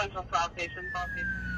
Central South Station. South Station.